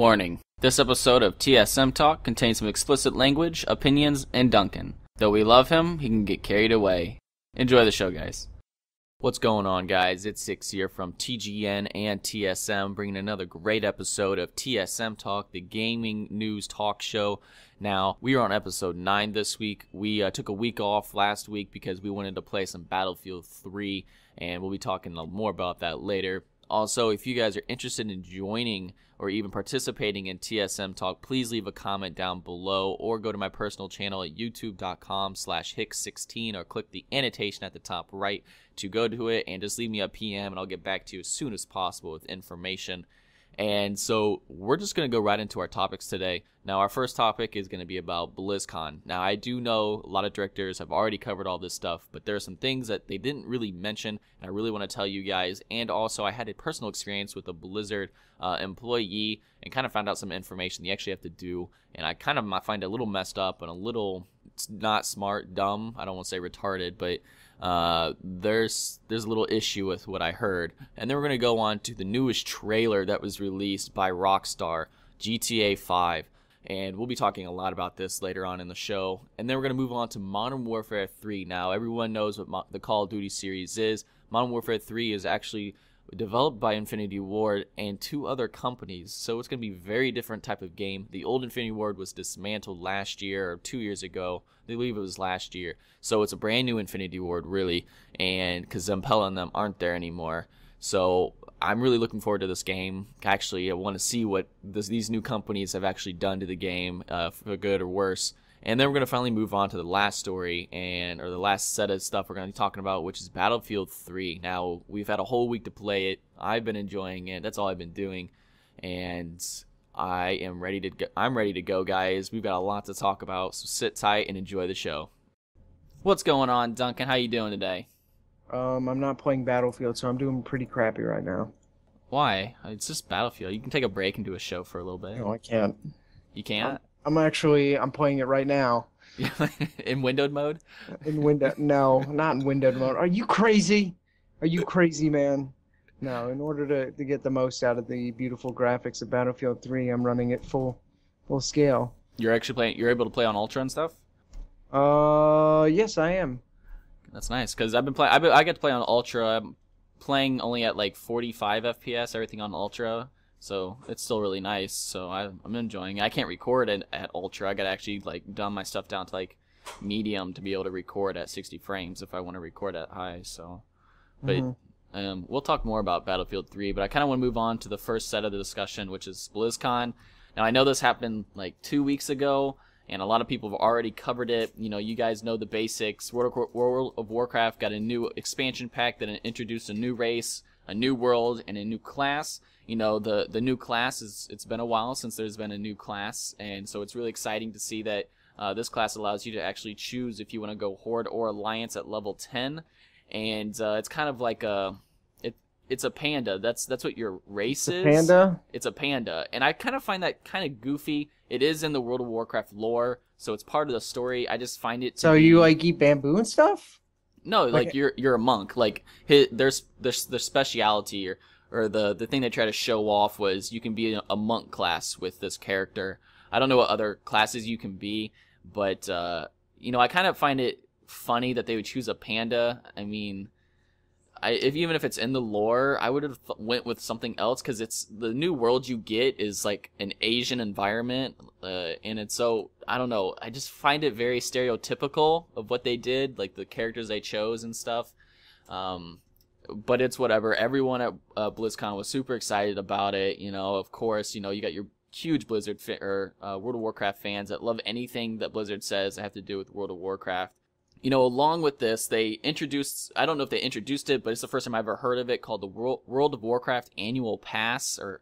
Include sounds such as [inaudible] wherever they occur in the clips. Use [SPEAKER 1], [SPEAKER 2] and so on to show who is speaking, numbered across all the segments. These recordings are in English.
[SPEAKER 1] Warning this episode of TSM Talk contains some explicit language, opinions, and Duncan. Though we love him, he can get carried away. Enjoy the show, guys. What's going on, guys? It's Hicks here from TGN and TSM, bringing another great episode of TSM Talk, the gaming news talk show. Now, we are on episode 9 this week. We uh, took a week off last week because we wanted to play some Battlefield 3, and we'll be talking more about that later. Also, if you guys are interested in joining or even participating in TSM Talk, please leave a comment down below or go to my personal channel at youtube.com slash hicks16 or click the annotation at the top right to go to it and just leave me a PM and I'll get back to you as soon as possible with information. And so we're just going to go right into our topics today. Now, our first topic is going to be about BlizzCon. Now, I do know a lot of directors have already covered all this stuff, but there are some things that they didn't really mention, and I really want to tell you guys. And also, I had a personal experience with a Blizzard uh, employee and kind of found out some information you actually have to do. And I kind of find it a little messed up and a little not smart, dumb. I don't want to say retarded, but uh, there's there's a little issue with what I heard. And then we're gonna go on to the newest trailer that was released by Rockstar, GTA 5. And we'll be talking a lot about this later on in the show. And then we're going to move on to Modern Warfare 3. Now, everyone knows what Mo- the Call of Duty series is. Modern Warfare 3 is actually developed by Infinity Ward and two other companies. So it's going to be very different type of game. The old Infinity Ward was dismantled last year or two years ago. I believe it was last year. So it's a brand new Infinity Ward, really. And because Zampella and them aren't there anymore. So I'm really looking forward to this game. Actually, I want to see what this, these new companies have actually done to the game, uh, for good or worse. And then we're going to finally move on to the last story and or the last set of stuff we're going to be talking about, which is Battlefield 3. Now, we've had a whole week to play it. I've been enjoying it. That's all I've been doing. And I am ready to go. I'm ready to go, guys. We've got a lot to talk about, so sit tight and enjoy the show. What's going on, Duncan? How you doing today?
[SPEAKER 2] Um, I'm not playing Battlefield, so I'm doing pretty crappy right now.
[SPEAKER 1] Why? It's just Battlefield. You can take a break and do a show for a little bit.
[SPEAKER 2] No, I can't.
[SPEAKER 1] You can't?
[SPEAKER 2] I'm actually I'm playing it right now. [laughs]
[SPEAKER 1] in windowed mode?
[SPEAKER 2] In window no, not in windowed mode. Are you crazy? Are you crazy, man? No, in order to, to get the most out of the beautiful graphics of Battlefield 3, I'm running it full full scale.
[SPEAKER 1] You're actually playing you're able to play on ultra and stuff?
[SPEAKER 2] Uh yes, I am.
[SPEAKER 1] That's nice cuz I've been playing I, I get to play on ultra. I'm playing only at like 45 FPS, everything on ultra so it's still really nice. So I, am enjoying it. I can't record it at ultra. I gotta actually like dumb my stuff down to like medium to be able to record at 60 frames if I want to record at high. So, but mm-hmm. um, we'll talk more about Battlefield 3. But I kind of want to move on to the first set of the discussion, which is BlizzCon. Now I know this happened like two weeks ago. And a lot of people have already covered it. You know, you guys know the basics. World of, World of Warcraft got a new expansion pack that introduced a new race, a new world, and a new class. You know the the new class is it's been a while since there's been a new class and so it's really exciting to see that uh, this class allows you to actually choose if you want to go horde or alliance at level 10 and uh, it's kind of like a it it's a panda. That's that's what your race
[SPEAKER 2] it's
[SPEAKER 1] is.
[SPEAKER 2] panda?
[SPEAKER 1] It's a panda. And i kind of find that kind of goofy. It is in the world of warcraft lore so it's part of the story. I just find it
[SPEAKER 2] so
[SPEAKER 1] be...
[SPEAKER 2] you like eat bamboo and stuff
[SPEAKER 1] no, like, like you're you're a monk. Like his, there's there's their speciality or or the the thing they try to show off was you can be a monk class with this character. I don't know what other classes you can be, but uh, you know I kind of find it funny that they would choose a panda. I mean, I if even if it's in the lore, I would have went with something else because it's the new world you get is like an Asian environment, uh, and it's so I don't know. I just find it very stereotypical of what they did, like the characters they chose and stuff. Um, but it's whatever. Everyone at uh, BlizzCon was super excited about it. You know, of course, you know you got your huge Blizzard or uh, World of Warcraft fans that love anything that Blizzard says that have to do with World of Warcraft. You know, along with this, they introduced, I don't know if they introduced it, but it's the first time I've ever heard of it called the World, of Warcraft Annual Pass or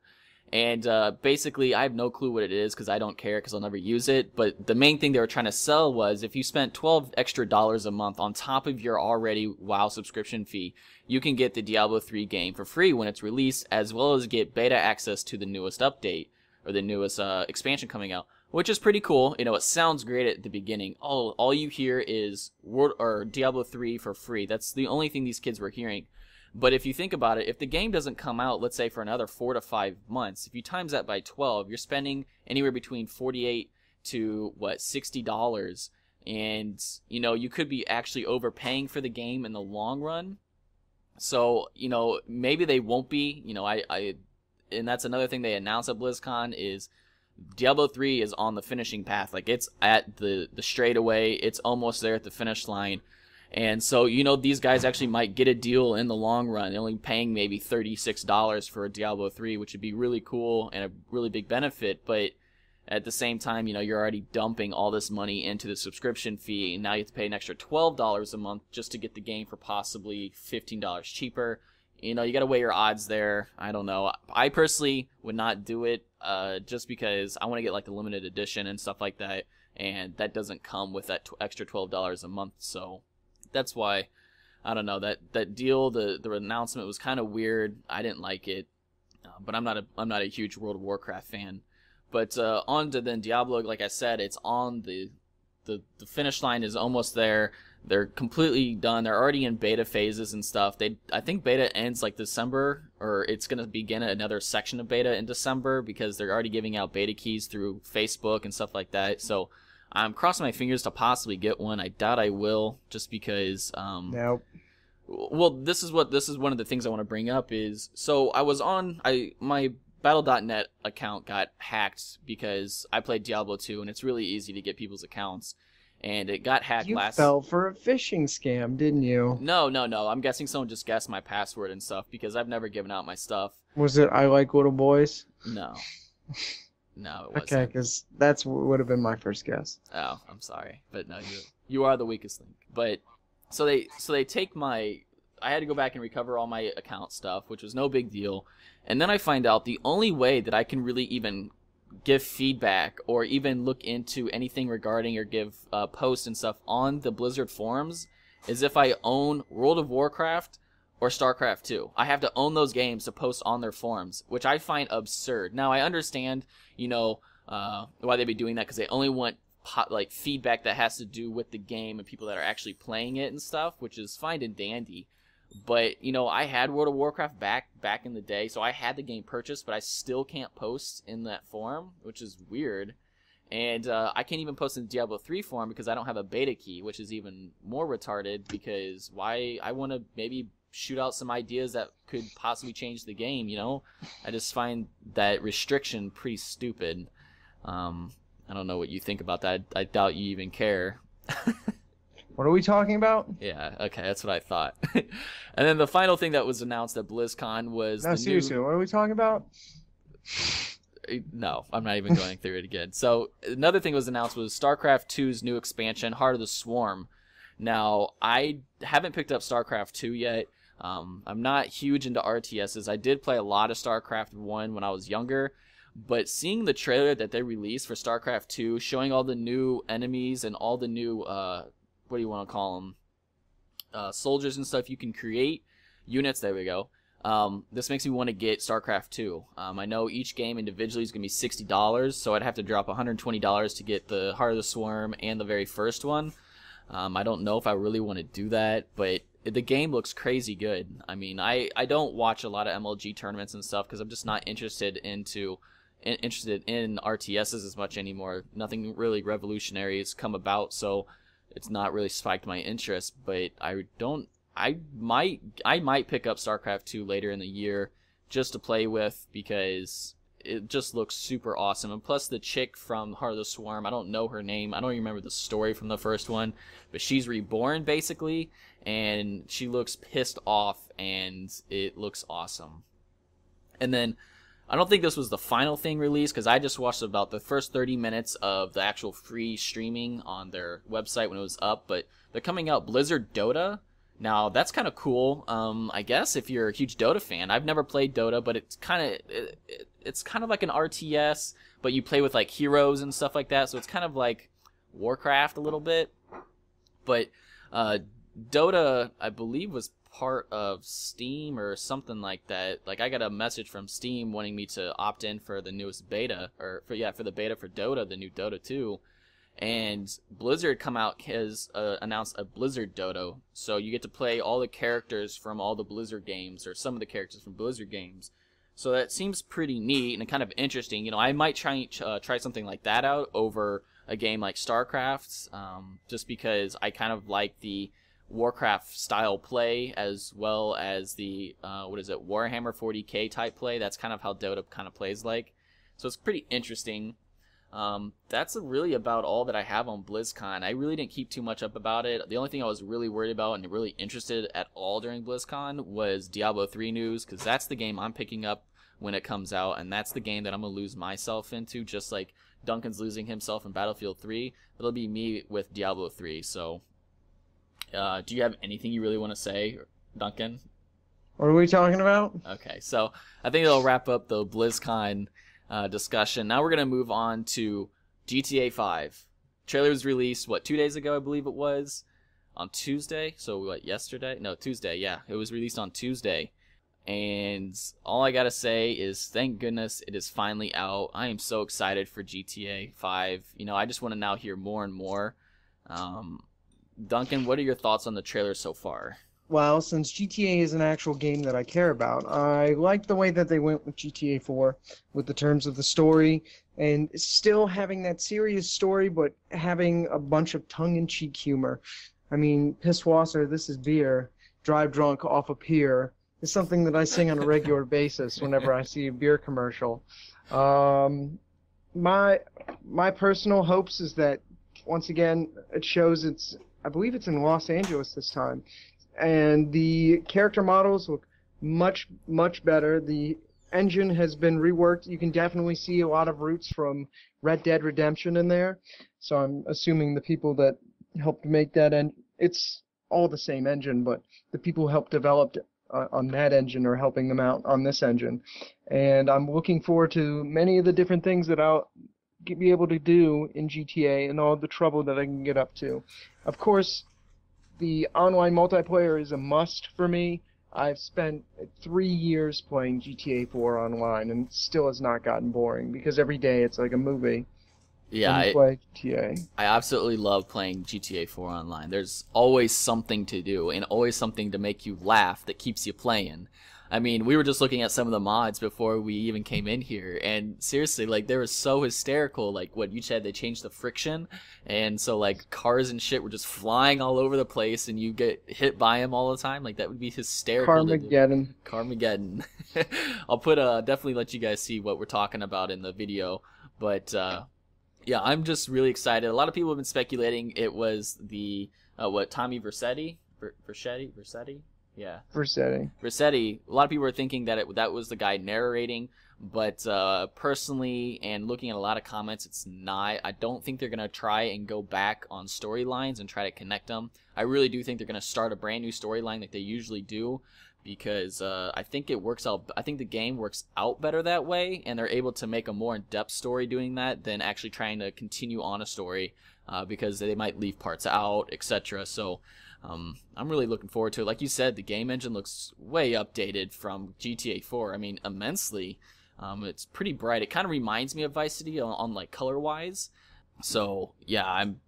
[SPEAKER 1] and uh, basically, I have no clue what it is because I don't care because I'll never use it. But the main thing they were trying to sell was if you spent 12 extra dollars a month on top of your already WoW subscription fee, you can get the Diablo 3 game for free when it's released, as well as get beta access to the newest update or the newest uh, expansion coming out, which is pretty cool. You know, it sounds great at the beginning. All all you hear is World or Diablo 3 for free. That's the only thing these kids were hearing. But if you think about it, if the game doesn't come out, let's say for another four to five months, if you times that by 12, you're spending anywhere between 48 to what, $60. And, you know, you could be actually overpaying for the game in the long run. So, you know, maybe they won't be, you know, I, I, and that's another thing they announced at BlizzCon is Diablo 3 is on the finishing path. Like it's at the, the straightaway. It's almost there at the finish line. And so, you know, these guys actually might get a deal in the long run, only paying maybe $36 for a Diablo 3, which would be really cool and a really big benefit. But at the same time, you know, you're already dumping all this money into the subscription fee, and now you have to pay an extra $12 a month just to get the game for possibly $15 cheaper. You know, you got to weigh your odds there. I don't know. I personally would not do it uh, just because I want to get like the limited edition and stuff like that, and that doesn't come with that t- extra $12 a month. So that's why I don't know that that deal. The the announcement was kind of weird. I didn't like it, uh, but I'm not a I'm not a huge World of Warcraft fan. But uh, on to then Diablo. Like I said, it's on the the the finish line is almost there. They're completely done. They're already in beta phases and stuff. They I think beta ends like December or it's going to begin another section of beta in December because they're already giving out beta keys through Facebook and stuff like that. So I'm crossing my fingers to possibly get one. I doubt I will, just because. Um,
[SPEAKER 2] Nope.
[SPEAKER 1] Well, this is what this is one of the things I want to bring up is so I was on I my Battle.net account got hacked because I played Diablo 2 and it's really easy to get people's accounts and it got hacked
[SPEAKER 2] You
[SPEAKER 1] last
[SPEAKER 2] fell for a phishing scam, didn't you?
[SPEAKER 1] No, no, no. I'm guessing someone just guessed my password and stuff because I've never given out my stuff.
[SPEAKER 2] Was it I like little boys?
[SPEAKER 1] No. [laughs] No, it wasn't.
[SPEAKER 2] Okay, because that's would have been my first guess.
[SPEAKER 1] Oh, I'm sorry, but no, you you are the weakest link. But so they so they take my I had to go back and recover all my account stuff, which was no big deal. And then I find out the only way that I can really even give feedback or even look into anything regarding or give uh, posts and stuff on the Blizzard forums is if I own World of Warcraft or StarCraft 2. I have to own those games to post on their forums, which I find absurd. Now I understand, you know, uh, why they'd be doing that because they only want po- like feedback that has to do with the game and people that are actually playing it and stuff, which is fine and dandy. But you know, I had World of Warcraft back back in the day, so I had the game purchased, but I still can't post in that forum, which is weird. And uh, I can't even post in Diablo 3 forum because I don't have a beta key, which is even more retarded. Because why? I want to maybe shoot out some ideas that could possibly change the game. You know, I just find that restriction pretty stupid. Um, I don't know what you think about that. I doubt you even care. [laughs]
[SPEAKER 2] What are we talking about?
[SPEAKER 1] Yeah, okay, that's what I thought. [laughs] and then the final thing that was announced at BlizzCon was
[SPEAKER 2] No, seriously,
[SPEAKER 1] new.
[SPEAKER 2] what are we talking about?
[SPEAKER 1] No, I'm not even going through it again. So another thing was announced was StarCraft 2's new expansion, Heart of the Swarm. Now I haven't picked up StarCraft 2 yet. Um, I'm not huge into RTSs. I did play a lot of StarCraft 1 when I was younger, but seeing the trailer that they released for StarCraft 2, showing all the new enemies and all the new uh, what do you want to call them, uh, soldiers and stuff you can create, units. There we go. Um, this makes me want to get StarCraft 2. Um, I know each game individually is going to be sixty dollars, so I'd have to drop one hundred twenty dollars to get the Heart of the Swarm and the very first one. Um, I don't know if I really want to do that, but the game looks crazy good. I mean, I, I don't watch a lot of MLG tournaments and stuff because I'm just not interested into in, interested in RTSs as much anymore. Nothing really revolutionary has come about, so it's not really spiked my interest. But I don't. I might I might pick up StarCraft 2 later in the year just to play with because it just looks super awesome. And plus the chick from Heart of the Swarm, I don't know her name. I don't even remember the story from the first one, but she's reborn basically and she looks pissed off and it looks awesome. And then I don't think this was the final thing released because I just watched about the first 30 minutes of the actual free streaming on their website when it was up, but they're coming out Blizzard Dota. Now that's kind of cool. Um, I guess if you're a huge Dota fan, I've never played Dota, but it's kind of it, it, it's kind of like an RTS, but you play with like heroes and stuff like that. So it's kind of like Warcraft a little bit. But uh, Dota, I believe, was part of Steam or something like that. Like I got a message from Steam wanting me to opt in for the newest beta, or for yeah, for the beta for Dota, the new Dota 2. and Blizzard come out has uh, announced a Blizzard Dota, so you get to play all the characters from all the Blizzard games or some of the characters from Blizzard games. So that seems pretty neat and kind of interesting. You know, I might try uh, try something like that out over a game like StarCraft, um, just because I kind of like the Warcraft style play as well as the uh, what is it Warhammer 40k type play. That's kind of how Dota kind of plays like. So it's pretty interesting. Um, that's really about all that I have on BlizzCon. I really didn't keep too much up about it. The only thing I was really worried about and really interested at all during BlizzCon was Diablo 3 news because that's the game I'm picking up when it comes out, and that's the game that I'm gonna lose myself into, just like Duncan's losing himself in Battlefield 3. It'll be me with Diablo 3. So, uh, do you have anything you really want to say, Duncan?
[SPEAKER 2] What are we talking about?
[SPEAKER 1] Okay, so I think it'll wrap up the BlizzCon uh, discussion. Now we're gonna move on to GTA 5. Trailer was released what two days ago, I believe it was, on Tuesday. So what yesterday? No, Tuesday. Yeah, it was released on Tuesday. And all I gotta say is, thank goodness it is finally out. I am so excited for GTA 5. You know, I just want to now hear more and more. Um, Duncan, what are your thoughts on the trailer so far?
[SPEAKER 2] Well, since GTA is an actual game that I care about, I like the way that they went with GTA 4 with the terms of the story and still having that serious story, but having a bunch of tongue-in-cheek humor. I mean, Pisswasser, this is beer, drive drunk off a pier is something that I sing on a regular [laughs] basis whenever I see a beer commercial. Um, my my personal hopes is that once again it shows it's I believe it's in Los Angeles this time, and the character models look much much better. The engine has been reworked. You can definitely see a lot of roots from Red Dead Redemption in there. So I'm assuming the people that helped make that and it's all the same engine, but the people who helped develop uh, on that engine are helping them out on this engine. And I'm looking forward to many of the different things that I'll be able to do in GTA and all the trouble that I can get up to. Of course, the online multiplayer is a must for me. I've spent three years playing GTA 4 online and still has not gotten boring because every day it's like a movie.
[SPEAKER 1] Yeah, I,
[SPEAKER 2] play GTA.
[SPEAKER 1] I absolutely love playing GTA 4 online. There's always something to do and always something to make you laugh that keeps you playing. I mean, we were just looking at some of the mods before we even came in here, and seriously, like they were so hysterical. Like what you said, they changed the friction, and so like cars and shit were just flying all over the place, and you get hit by them all the time. Like that would be hysterical.
[SPEAKER 2] Carmageddon.
[SPEAKER 1] Carmageddon. [laughs] I'll put uh definitely let you guys see what we're talking about in the video, but uh yeah, I'm just really excited. A lot of people have been speculating it was the uh, what Tommy Vercetti, Ver- Vercetti, Vercetti, yeah,
[SPEAKER 2] Rossetti.
[SPEAKER 1] Rossetti. A lot of people were thinking that it that was the guy narrating, but uh, personally, and looking at a lot of comments, it's not. I don't think they're gonna try and go back on storylines and try to connect them. I really do think they're gonna start a brand new storyline like they usually do because uh, I think it works out. I think the game works out better that way, and they're able to make a more in-depth story doing that than actually trying to continue on a story uh, because they might leave parts out, etc. So um, I'm really looking forward to it. Like you said, the game engine looks way updated from GTA 4. I mean, immensely. Um, it's pretty bright. It kind of reminds me of Vice City on, on like color wise. So yeah, I'm.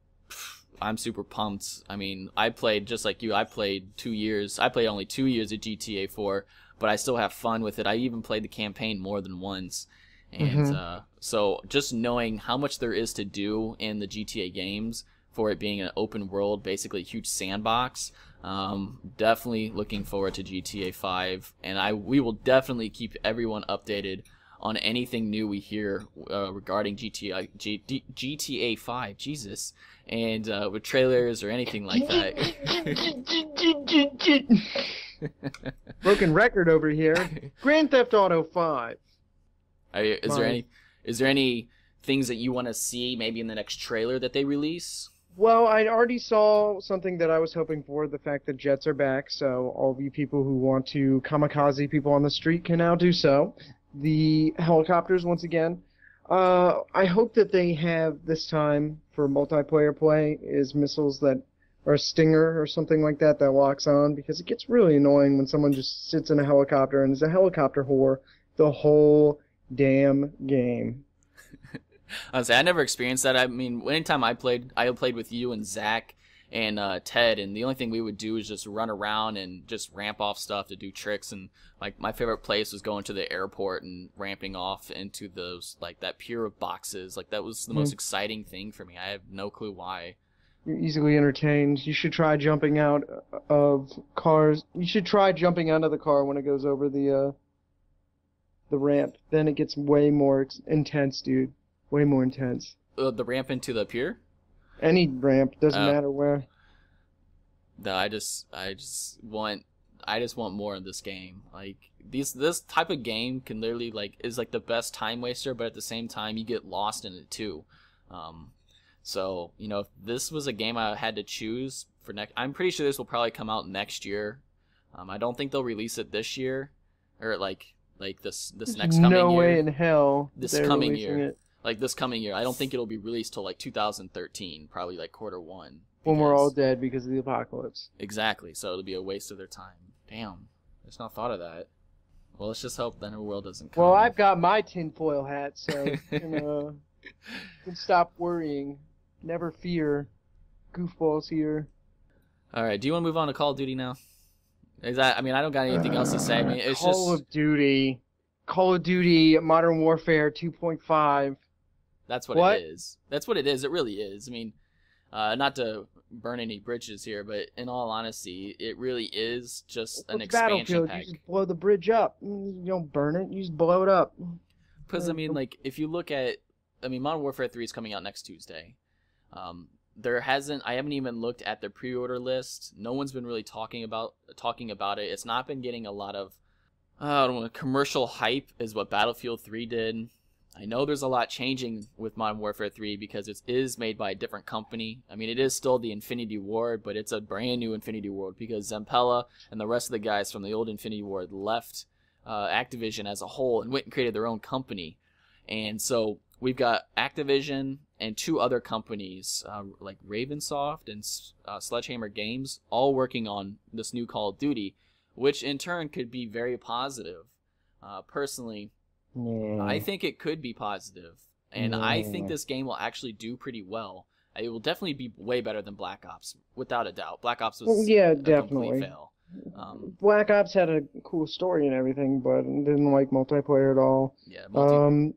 [SPEAKER 1] I'm super pumped. I mean, I played just like you. I played two years. I played only two years of GTA 4, but I still have fun with it. I even played the campaign more than once, and mm-hmm. uh, so just knowing how much there is to do in the GTA games for it being an open world, basically a huge sandbox. Um, definitely looking forward to GTA 5, and I we will definitely keep everyone updated on anything new we hear uh, regarding GTA G, D, GTA 5. Jesus, and uh, with trailers or anything like that. [laughs]
[SPEAKER 2] Broken record over here. Grand Theft Auto 5.
[SPEAKER 1] You, is there any is there any things that you want to see maybe in the next trailer that they release?
[SPEAKER 2] Well, I already saw something that I was hoping for, the fact that jets are back, so all of you people who want to kamikaze people on the street can now do so. The helicopters, once again, uh, I hope that they have this time for multiplayer play is missiles that or a stinger or something like that that locks on because it gets really annoying when someone just sits in a helicopter and is a helicopter whore the whole damn game. [laughs]
[SPEAKER 1] I say I never experienced that. I mean, anytime I played, I played with you and Zach and uh, Ted, and the only thing we would do is just run around and just ramp off stuff to do tricks. And like my favorite place was going to the airport and ramping off into those like that pier of boxes. Like that was the most
[SPEAKER 2] Mm.
[SPEAKER 1] exciting thing for me. I have no clue why.
[SPEAKER 2] You're easily entertained. You should try jumping out of cars. You should try jumping out of the car when it goes over the uh the ramp. Then it gets way more intense, dude. Way more intense.
[SPEAKER 1] Uh, the ramp into the pier.
[SPEAKER 2] Any ramp doesn't
[SPEAKER 1] Oh.
[SPEAKER 2] matter where.
[SPEAKER 1] No, I just I just want I just want more in this game. Like these this type of game can literally like is like the best time waster, but at the same time you get lost in it too. Um, so you know if this was a game I had to choose for next, I'm pretty sure this will probably come out next year. Um, I don't think they'll release it this year, or like like this this next coming
[SPEAKER 2] no
[SPEAKER 1] year.
[SPEAKER 2] way in hell.
[SPEAKER 1] This coming year.
[SPEAKER 2] It
[SPEAKER 1] like this coming year. I don't think it'll be released till like 2013, probably like quarter one.
[SPEAKER 2] when we're all dead because of the apocalypse.
[SPEAKER 1] Exactly. So it'll be a waste of their time. Damn. I just not thought of that. Well, let's just hope then the world doesn't come.
[SPEAKER 2] Well, I've got my tinfoil hat, so you [laughs] you can stop worrying. Never fear. Goofballs here.
[SPEAKER 1] All right. Do you want to move on to Call of Duty now? Is that? I mean, I don't got anything else to say. I mean, it's
[SPEAKER 2] Call
[SPEAKER 1] just
[SPEAKER 2] of Duty. Call of Duty Modern Warfare 2.5.
[SPEAKER 1] that's what,
[SPEAKER 2] what?
[SPEAKER 1] it is. That's what it is. It really is. I mean, uh, not to burn any bridges here, but in all honesty, it really is just an expansion
[SPEAKER 2] Battlefield?
[SPEAKER 1] pack.
[SPEAKER 2] You just blow the bridge up. You don't burn it. You just blow it up.
[SPEAKER 1] Because I mean, like if you look at, I mean, Modern Warfare Three is coming out next Tuesday. Um, there hasn't, I haven't even looked at the pre-order list. No one's been really talking about talking about it. It's not been getting a lot of, uh, I don't know, commercial hype is what Battlefield Three did. I know there's a lot changing with Modern Warfare 3 because it is made by a different company. I mean, it is still the Infinity Ward, but it's a brand new Infinity Ward because Zampella and the rest of the guys from the old Infinity Ward left uh, Activision as a whole and went and created their own company. And so we've got Activision and two other companies uh, like Ravensoft and uh, Sledgehammer Games all working on this new Call of Duty, which in turn could be very positive. Uh, personally,
[SPEAKER 2] Yeah.
[SPEAKER 1] I think it could be positive, and I think this game will actually do pretty well. It will definitely be way better than Black Ops, without a doubt. Black Ops was
[SPEAKER 2] yeah, definitely.
[SPEAKER 1] fail. Um,
[SPEAKER 2] Black Ops had a cool story and everything, but didn't like multiplayer at all.
[SPEAKER 1] yeah,
[SPEAKER 2] Um,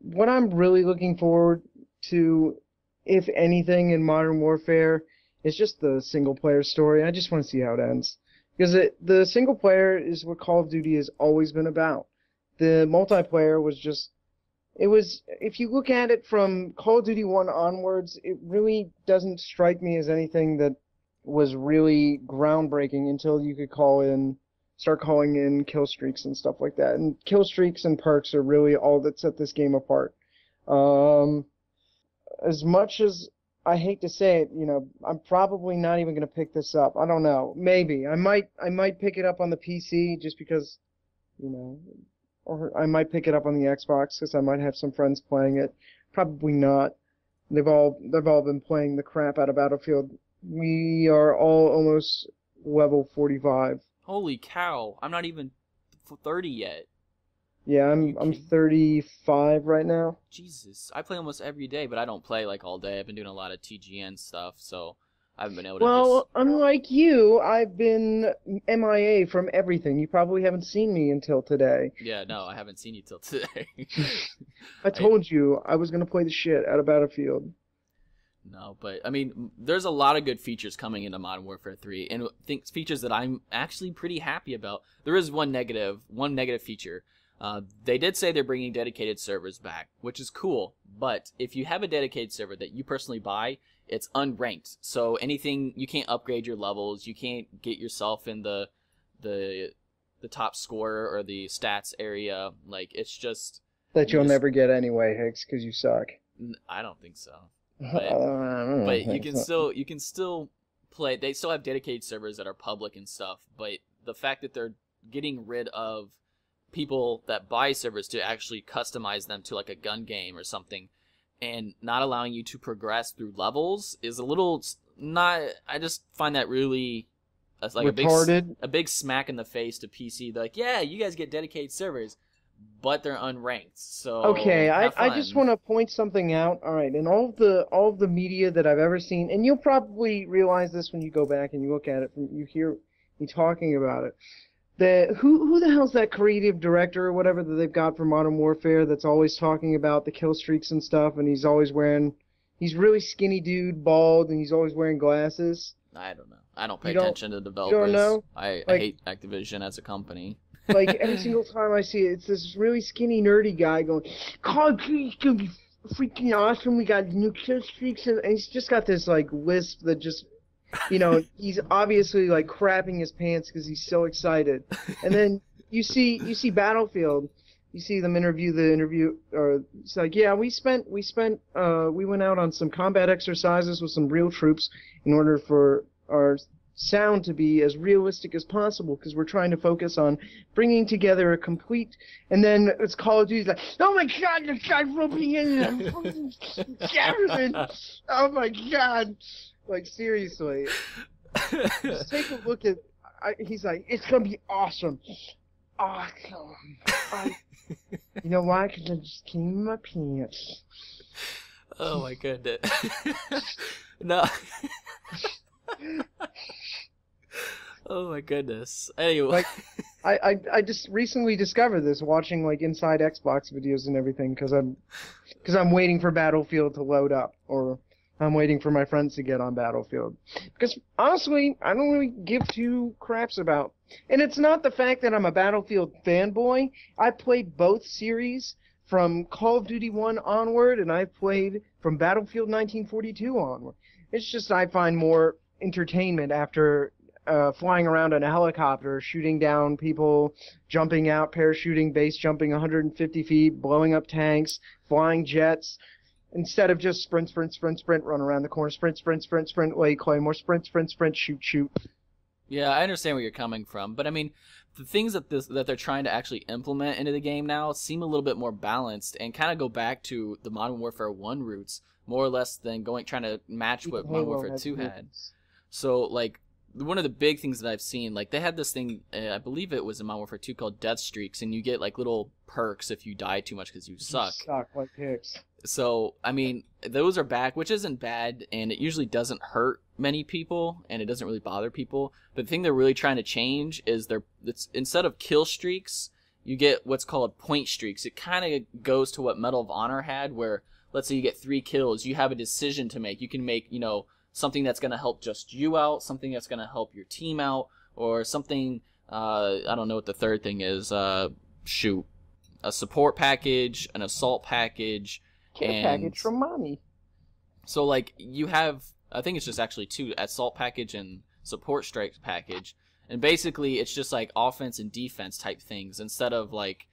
[SPEAKER 2] what I'm really looking forward to, if anything, in Modern Warfare, is just the single player story. I just want to see how it ends. Because it, the single player is what Call of Duty has always been about. The multiplayer was just, it was, if you look at it from Call of Duty 1 onwards, it really doesn't strike me as anything that was really groundbreaking until you could call in start calling in kill streaks and stuff like that. And kill streaks and perks are really all that set this game apart. Um, as much as I hate to say it, you know, I'm probably not even going to pick this up. I don't know. Maybe I might. I might pick it up on the PC just because, you know, or I might pick it up on the Xbox because I might have some friends playing it. Probably not. They've all they've all been playing the crap out of Battlefield. We are all almost level 45.
[SPEAKER 1] Holy cow! I'm not even 30 yet.
[SPEAKER 2] Yeah, I'm I'm 35 right now.
[SPEAKER 1] Jesus, I play almost every day, but I don't play like all day. I've been doing a lot of TGN stuff, so I haven't been able to.
[SPEAKER 2] Well, unlike you, I've been MIA from everything. You probably haven't seen me until today.
[SPEAKER 1] yeah, no, I haven't seen you till today. [laughs]
[SPEAKER 2] I told you I was gonna play the shit out of Battlefield.
[SPEAKER 1] No, but I mean, there's a lot of good features coming into Modern Warfare 3, and things features that I'm actually pretty happy about. There is one negative, one negative feature. Uh, they did say they're bringing dedicated servers back, which is cool. But if you have a dedicated server that you personally buy, it's unranked. So anything you can't upgrade your levels, you can't get yourself in the the the top scorer or the stats area. Like it's just,
[SPEAKER 2] That
[SPEAKER 1] You
[SPEAKER 2] you'll
[SPEAKER 1] just-
[SPEAKER 2] never get anyway, Hicks, because you suck.
[SPEAKER 1] I don't think so. [laughs] But you can
[SPEAKER 2] so.
[SPEAKER 1] still you can still play they still have dedicated servers that are public and stuff but the fact that they're getting rid of people that buy servers to actually customize them to like a gun game or something and not allowing you to progress through levels is a little not i just find that really that's like a big a big smack in the face to pc They're like yeah you guys get dedicated servers but they're unranked. So
[SPEAKER 2] Okay, I, I just want to point something out. All right, in all of the all of the media that I've ever seen, and you'll probably realize this when you go back and you look at it, from you hear me talking about it. The who who the hell's that creative director or whatever that they've got for Modern Warfare that's always talking about the kill streaks and stuff, and he's always wearing, he's really skinny dude, bald, and he's always wearing glasses.
[SPEAKER 1] I don't know. I don't pay
[SPEAKER 2] You don't-
[SPEAKER 1] attention to developers.
[SPEAKER 2] know?
[SPEAKER 1] I, I hate Activision as a company.
[SPEAKER 2] Like every [laughs] single time I see it, it's this really skinny, nerdy guy going, "Call of Duty's gonna be freaking awesome. We got new kill streaks," and, and he's just got this like lisp that just, you know, he's obviously like crapping his pants because he's so excited. And then you see you see Battlefield, you see them interview the interview, or it's like, yeah, we spent we spent uh we went out on some combat exercises with some real troops in order for our sound to be as realistic as possible because we're trying to focus on bringing together a complete and then it's Call of Duty like oh my god the guy's roping in. And I'm Jefferson oh my god. Like seriously. Just take a look at I, he's like it's gonna be awesome. Awesome. I, you know why? Because I just came in my pants.
[SPEAKER 1] Oh my goodness. [laughs] no. [laughs] [laughs] oh my goodness. Anyway.
[SPEAKER 2] Like- I, I I just recently discovered this watching like inside Xbox videos and everything because I'm because I'm waiting for Battlefield to load up or I'm waiting for my friends to get on Battlefield because honestly I don't really give two craps about and it's not the fact that I'm a Battlefield fanboy I played both series from Call of Duty 1 onward and I've played from Battlefield 1942 onward it's just I find more entertainment after uh, flying around in a helicopter, shooting down people, jumping out, parachuting, base jumping 150 feet, blowing up tanks, flying jets, instead of just sprint, sprint, sprint, sprint, run around the corner, sprint, sprint, sprint, sprint, lay claymore, sprint, sprint, sprint, shoot, shoot.
[SPEAKER 1] Yeah, I understand where you're coming from, but I mean, the things that this that they're trying to actually implement into the game now seem a little bit more balanced and kind of go back to the Modern Warfare One roots more or less than going trying to match what Modern Warfare Two had.
[SPEAKER 2] movements.
[SPEAKER 1] So like one of the big things that I've seen, like they had this thing, uh, I believe it was in Modern Warfare Two called Death Streaks, and you get like little perks if you die too much because you suck.
[SPEAKER 2] Suck like.
[SPEAKER 1] So, I mean, those are back, which isn't bad, and it usually doesn't hurt many people, and it doesn't really bother people. But the thing they're really trying to change is they're it's instead of kill streaks, you get what's called point streaks. It kind of goes to what Medal of Honor had, where let's say you get three kills, you have a decision to make. You can make, you know, something that's going to help just you out, something that's going to help your team out, or something. Uh, I don't know what the third thing is. Uh, shoot, a support package, an assault package.
[SPEAKER 2] Care
[SPEAKER 1] And-
[SPEAKER 2] package from mommy.
[SPEAKER 1] So like you have, I think it's just actually two assault package and support strike package, and basically it's just like offense and defense type things instead of like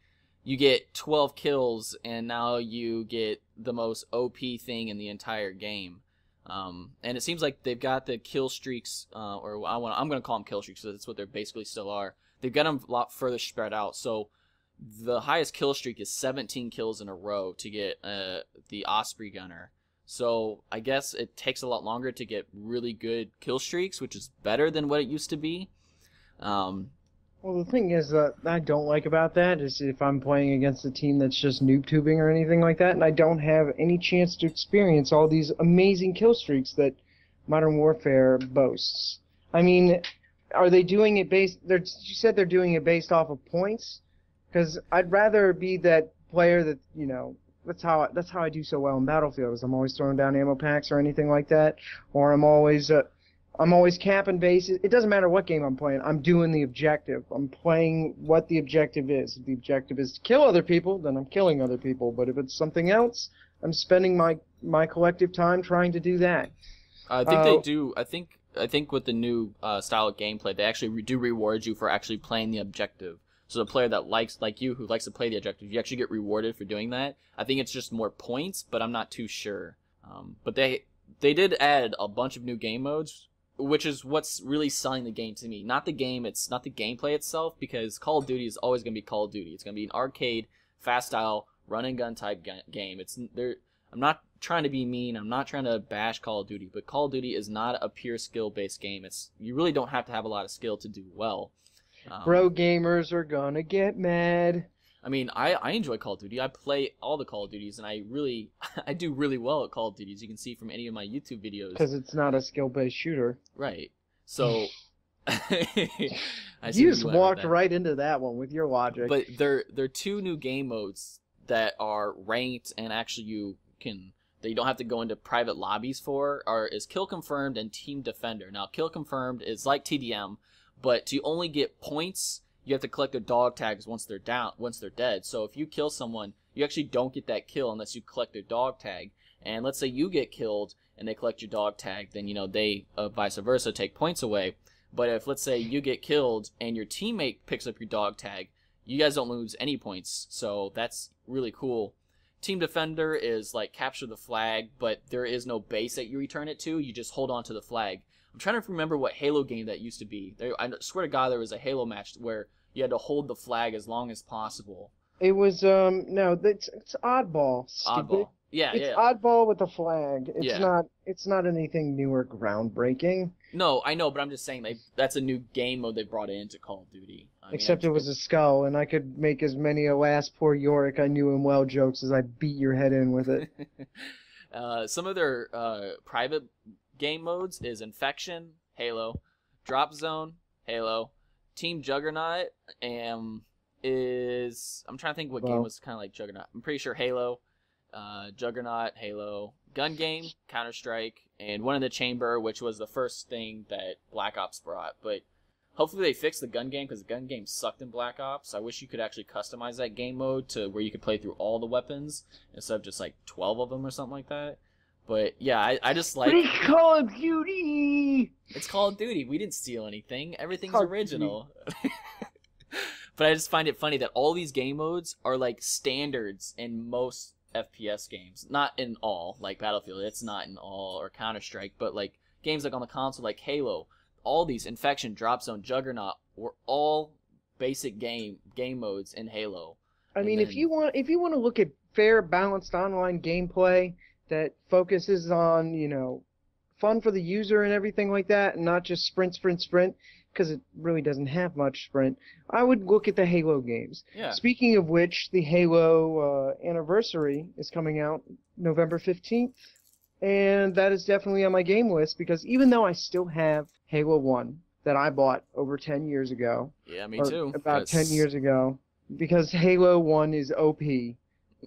[SPEAKER 1] you get 12 kills and now you get the most OP thing in the entire game. Um, and it seems like they've got the kill streaks, uh, or I want I'm gonna call them kill streaks, because that's what they're basically still are. They've got them a lot further spread out. So the highest kill streak is 17 kills in a row to get uh, the Osprey Gunner. So I guess it takes a lot longer to get really good kill streaks, which is better than what it used to be. Um,
[SPEAKER 2] Well, the thing is that I don't like about that is if I'm playing against a team that's just noob tubing or anything like that, and I don't have any chance to experience all these amazing kill streaks that Modern Warfare boasts. I mean, are they doing it based? They're, you said they're doing it based off of points, because I'd rather be that player that you know. That's how I, that's how I do so well in Battlefield. Is I'm always throwing down ammo packs or anything like that, or I'm always uh, I'm always capping bases. It doesn't matter what game I'm playing. I'm doing the objective. I'm playing what the objective is. If the objective is to kill other people, then I'm killing other people. But if it's something else, I'm spending my my collective time trying to do that.
[SPEAKER 1] I think they
[SPEAKER 2] Uh,
[SPEAKER 1] do. I think I think with the new uh, style of gameplay, they actually re- do reward you for actually playing the objective. So the player that likes, like you, who likes to play the objective, you actually get rewarded for doing that. I think it's just more points, but I'm not too sure. Um, but they they did add a bunch of new game modes, which is what's really selling the game to me. Not the game, it's not the gameplay itself, because Call of Duty is always going to be Call of Duty. It's going to be an arcade, fast style, run and gun type game. It's there. I'm not trying to be mean. I'm not trying to bash Call of Duty, but Call of Duty is not a pure skill based game. It's you really don't have to have a lot of skill to do well. Um,
[SPEAKER 2] Pro gamers are gonna get mad.
[SPEAKER 1] I mean, I, I enjoy Call of Duty. I play all the Call of Duties, and I really [laughs] I do really well at Call of Duty, as you can see from any of my YouTube videos.
[SPEAKER 2] Because it's not a skill-based shooter.
[SPEAKER 1] Right. So. [laughs] [laughs]
[SPEAKER 2] You just walked right into that one with your logic.
[SPEAKER 1] But there there are two new game modes that are ranked and actually you can that you don't have to go into private lobbies for are is kill confirmed and team defender. Now kill confirmed is like TDM, but to only get points you have to collect their dog tags once they're down once they're dead. So if you kill someone, you actually don't get that kill unless you collect their dog tag. And let's say you get killed and they collect your dog tag, then you know they uh, vice versa take points away. But if let's say you get killed and your teammate picks up your dog tag, you guys don't lose any points. So that's really cool. Team Defender is like capture the flag, but there is no base that you return it to. You just hold on to the flag. I'm trying to remember what Halo game that used to be. There, I swear to God, there was a Halo match where you had to hold the flag as long as possible.
[SPEAKER 2] it was um no, it's it's oddball. Stupid.
[SPEAKER 1] Oddball. Yeah,
[SPEAKER 2] It's
[SPEAKER 1] yeah.
[SPEAKER 2] oddball with a flag. It's
[SPEAKER 1] Yeah.
[SPEAKER 2] not. It's not anything new or groundbreaking.
[SPEAKER 1] No, I know, but I'm just saying they that's a new game mode they brought into Call of Duty. I mean,
[SPEAKER 2] Except it was a skull, and I could make as many "Alas, poor Yorick, I knew him well" jokes as I beat your head in with it. [laughs]
[SPEAKER 1] uh, some of their uh, private game modes is Infection, Halo, Drop Zone, Halo, Team Juggernaut, and is I'm trying to think what game was kind of like Juggernaut. I'm pretty sure Halo, uh, Juggernaut, Halo, Gun Game, Counter Strike, and one in the Chamber, which was the first thing that Black Ops brought. But hopefully they fix the gun game because the gun game sucked in Black Ops. I wish you could actually customize that game mode to where you could play through all the weapons instead of just like 12 of them or something like that. But yeah, I, I just like
[SPEAKER 2] Call of Duty.
[SPEAKER 1] it's Call of Duty. We didn't steal anything. Everything's original. [laughs] but I just find it funny that all these game modes are like standards in most FPS games. Not in all, like Battlefield. It's not in all or Counter Strike, but like games like on the console, like Halo. All these Infection, Drop Zone, Juggernaut were all basic game game modes in Halo.
[SPEAKER 2] I mean, if you want, if you want to look at fair, balanced online gameplay that focuses on, you know, fun for the user and everything like that, and not just sprint, sprint, sprint, because it really doesn't have much sprint. I would look at the Halo games.
[SPEAKER 1] Yeah.
[SPEAKER 2] Speaking of which, the Halo uh, anniversary is coming out November 15th, and that is definitely on my game list because even though I still have Halo 1 that I bought over 10 years ago,
[SPEAKER 1] Yeah, me too.
[SPEAKER 2] about 10 years ago, because Halo 1 is OP,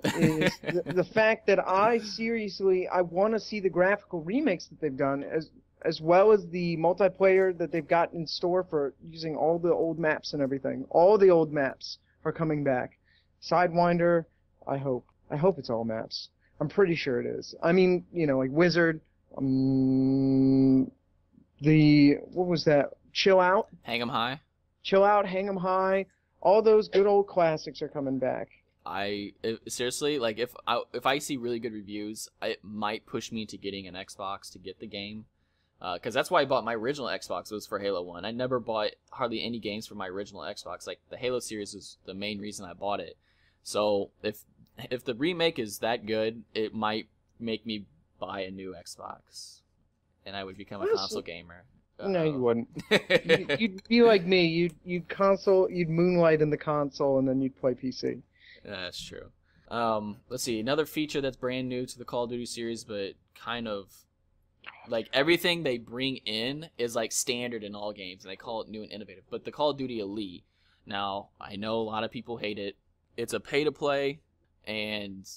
[SPEAKER 2] is [laughs] the, the fact that I seriously, I want to see the graphical remakes that they've done as as well as the multiplayer that they've got in store for using all the old maps and everything. All the old maps are coming back. Sidewinder, I hope. I hope it's all maps. I'm pretty sure it is. I mean, you know, like Wizard, um, the what was that? Chill Out,
[SPEAKER 1] Hang 'em high.
[SPEAKER 2] Chill Out, Hang 'em High. All those good old classics are coming back.
[SPEAKER 1] I if, seriously like if I if I see really good reviews, it might push me to getting an Xbox to get the game, uh, because that's why I bought my original Xbox It was for Halo One. I never bought hardly any games for my original Xbox. Like the Halo series is the main reason I bought it. So if if the remake is that good, it might make me buy a new Xbox, and I would become a console gamer.
[SPEAKER 2] No, you wouldn't. [laughs] You'd, you'd be like me. You'd you'd console. You'd moonlight in the console, and then you'd play PC.
[SPEAKER 1] That's true. Um, let's see another feature that's brand new to the Call of Duty series, but kind of like everything they bring in is like standard in all games, and they call it new and innovative. But the Call of Duty Elite, now I know a lot of people hate it. It's a pay to play, and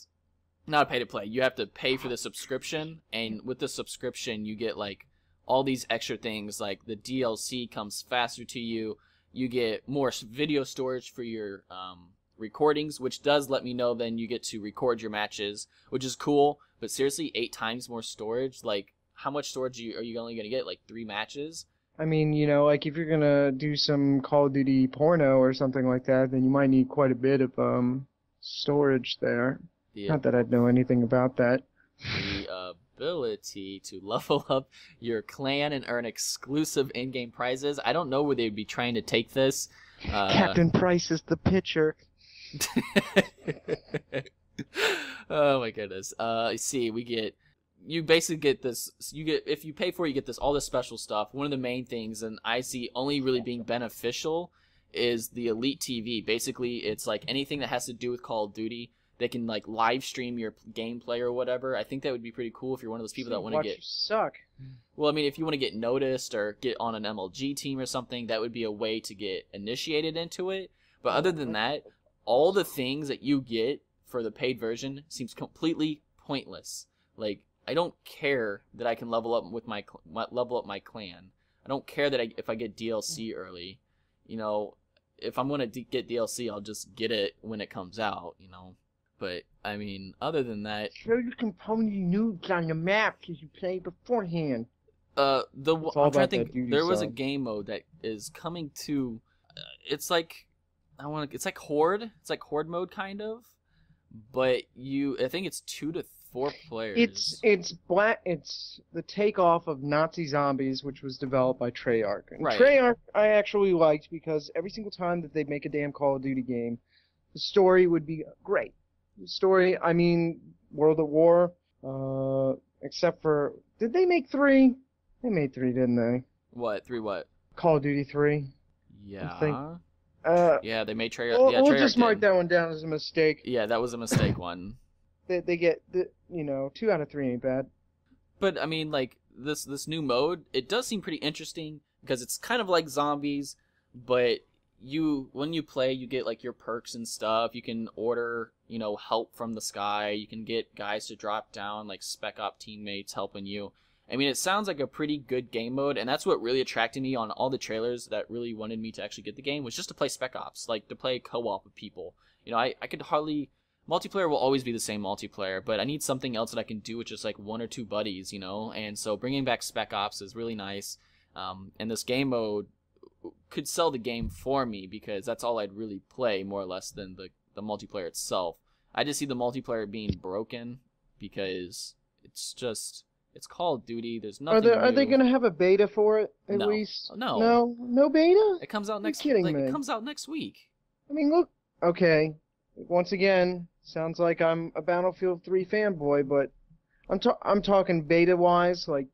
[SPEAKER 1] not a pay to play. You have to pay for the subscription, and with the subscription, you get like all these extra things, like the DLC comes faster to you. You get more video storage for your um, recordings, which does let me know then you get to record your matches, which is cool. But seriously, eight times more storage. Like, how much storage are you, are you only going to get? Like three matches?
[SPEAKER 2] I mean, you know, like if you're gonna do some Call of Duty porno or something like that, then you might need quite a bit of um storage there.
[SPEAKER 1] The,
[SPEAKER 2] Not that I'd know anything about that.
[SPEAKER 1] the [laughs] ability to [laughs] level up your clan and earn exclusive in-game prizes. I don't know where they'd be trying to take this. Uh,
[SPEAKER 2] Captain Price is the pitcher. [laughs]
[SPEAKER 1] oh my goodness. Uh, see, we get you basically get this. You get if you pay for it, you get this all this special stuff. One of the main things, and I see only really being beneficial, is the Elite TV. Basically, it's like anything that has to do with Call of Duty. They can like live stream your gameplay or whatever. I think that would be pretty cool if you're one of those people that want to get
[SPEAKER 2] you suck.
[SPEAKER 1] well, I mean, if you want to get noticed or get on an MLG team or something, that would be a way to get initiated into it. But other than that, all the things that you get for the paid version seems completely pointless. Like, I don't care that I can level up with my my- level up my clan. I don't care that I, if I get DLC early. You know, if I'm gonna d- get DLC, I'll just get it when it comes out. You know, but I mean, other than that,
[SPEAKER 2] Show your component noobs on the map because you play beforehand.
[SPEAKER 1] Uh, the I'm trying to think. There was a game mode that is coming to. Uh, it's like I want to. It's like horde. It's like horde mode kind of, but you. I think it's two to four players.
[SPEAKER 2] It's it's black. It's the takeoff of Nazi Zombies, which was developed by Treyarch. And
[SPEAKER 1] Right.
[SPEAKER 2] Treyarch I actually liked because every single time that they make a damn Call of Duty game, the story would be great. The story, I mean, World at War. Uh, except for did they make three? They made three, didn't they?
[SPEAKER 1] what three? What?
[SPEAKER 2] Call of Duty three.
[SPEAKER 1] Yeah.
[SPEAKER 2] Uh,
[SPEAKER 1] Yeah, they made Trey.
[SPEAKER 2] we'll,
[SPEAKER 1] yeah,
[SPEAKER 2] we'll
[SPEAKER 1] Treyarch
[SPEAKER 2] just mark
[SPEAKER 1] did.
[SPEAKER 2] that one down as a mistake.
[SPEAKER 1] Yeah, that was a mistake one. [laughs]
[SPEAKER 2] They, they get, the, you know, two out of three ain't bad.
[SPEAKER 1] But I mean, like this this new mode, it does seem pretty interesting because it's kind of like zombies, but you when you play, you get like your perks and stuff. You can order, you know, help from the sky. You can get guys to drop down, like spec op teammates helping you. I mean, it sounds like a pretty good game mode, and that's what really attracted me on all the trailers that really wanted me to actually get the game was just to play Spec Ops, like to play co-op with people. You know, I, I could hardly multiplayer will always be the same multiplayer, but I need something else that I can do with just like one or two buddies, you know. And so bringing back Spec Ops is really nice. Um, and this game mode could sell the game for me because that's all I'd really play more or less than the the multiplayer itself. I just see the multiplayer being broken because it's just it's Call of Duty. There's nothing.
[SPEAKER 2] Are they are they gonna have a beta for it at
[SPEAKER 1] No.
[SPEAKER 2] least?
[SPEAKER 1] No.
[SPEAKER 2] No, no beta.
[SPEAKER 1] It comes out
[SPEAKER 2] You're
[SPEAKER 1] next.
[SPEAKER 2] kidding
[SPEAKER 1] like,
[SPEAKER 2] me.
[SPEAKER 1] It comes out next week.
[SPEAKER 2] I mean, look. Okay. Once again, sounds like I'm a Battlefield 3 fanboy, but I'm ta- I'm talking beta wise. Like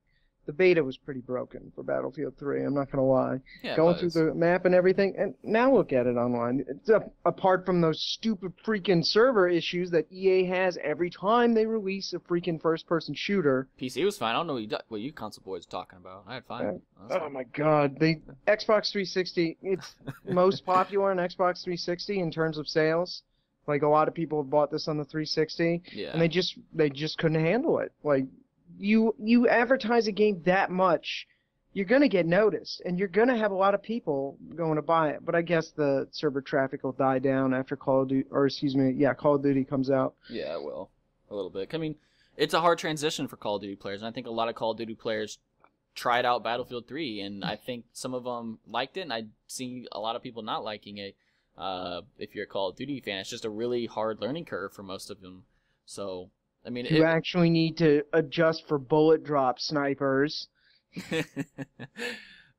[SPEAKER 2] the beta was pretty broken for Battlefield 3. I'm not gonna lie.
[SPEAKER 1] Yeah,
[SPEAKER 2] Going through the map and everything, and now look at it online. It's a, apart from those stupid freaking server issues that EA has every time they release a freaking first-person shooter.
[SPEAKER 1] PC was fine. I don't know what you, what you console boys are talking about. I had fine.
[SPEAKER 2] Yeah. Oh
[SPEAKER 1] fine.
[SPEAKER 2] my god, the Xbox 360, it's [laughs] most popular on Xbox 360 in terms of sales. Like a lot of people have bought this on the 360
[SPEAKER 1] Yeah.
[SPEAKER 2] and they just they just couldn't handle it. Like you you advertise a game that much, you're going to get noticed and you're going to have a lot of people going to buy it. But I guess the server traffic will die down after Call of Duty or excuse me, yeah, Call of Duty comes out.
[SPEAKER 1] Yeah, it will. A little bit. I mean, it's a hard transition for Call of Duty players, and I think a lot of Call of Duty players tried out Battlefield 3, and I think some of them liked it, and I see a lot of people not liking it. Uh, if you're a Call of Duty fan, it's just a really hard learning curve for most of them. So, I mean,
[SPEAKER 2] You
[SPEAKER 1] it,
[SPEAKER 2] actually need to adjust for bullet drop snipers. [laughs]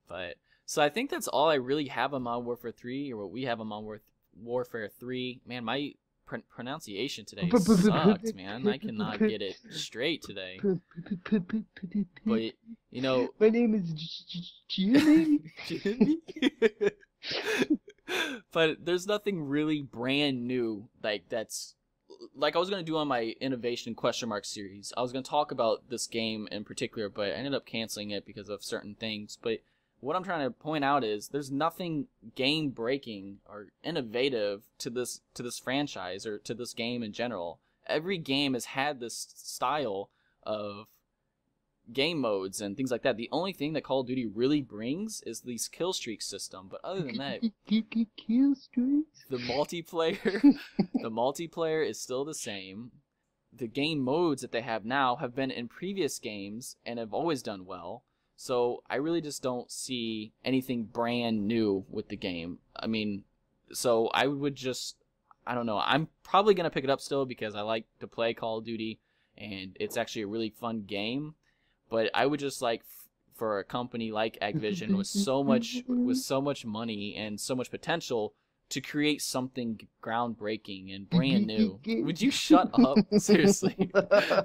[SPEAKER 1] but so I think that's all I really have on Modern Warfare 3, or what we have on Modern War- Warfare 3. Man, my pr- pronunciation today [laughs] sucks, man. I cannot [laughs] get it straight today. But you know,
[SPEAKER 2] My name is Jimmy.
[SPEAKER 1] but there's nothing really brand new like that's like I was gonna do on my innovation question mark series. I was gonna talk about this game in particular, but I ended up canceling it because of certain things. But what I'm trying to point out is there's nothing game breaking or innovative to this to this franchise or to this game in general. Every game has had this style of game modes and things like that. The only thing that Call of Duty really brings is these kill streak system. But other than that,
[SPEAKER 2] Kill streaks.
[SPEAKER 1] the multiplayer [laughs] the multiplayer is still the same. The game modes that they have now have been in previous games and have always done well. So I really just don't see anything brand new with the game. I mean, so I would just I don't know. I'm probably going to pick it up still because I like to play Call of Duty and it's actually a really fun game, but I would just like f- for a company like Activision with so [laughs] much with so much money and so much potential to create something groundbreaking and brand new. Would you shut up? [laughs] Seriously.